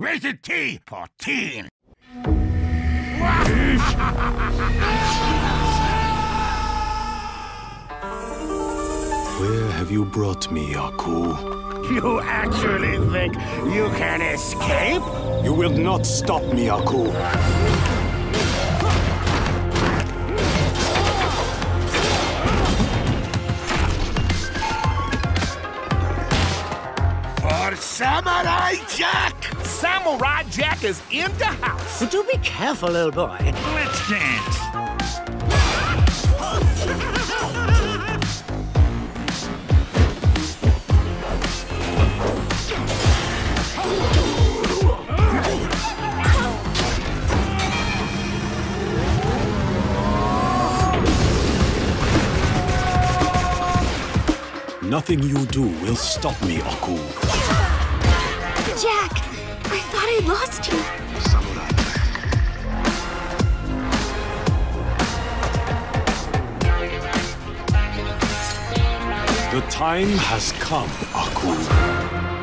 Rated T for teen. Where have you brought me, Aku? You actually think you can escape? You will not stop me, Aku. For Samurai Jack! Samurai Jack is in the house. Do be careful, old boy. Let's dance. Nothing you do will stop me, Aku. Jack, I thought I lost you. The time has come, Aku.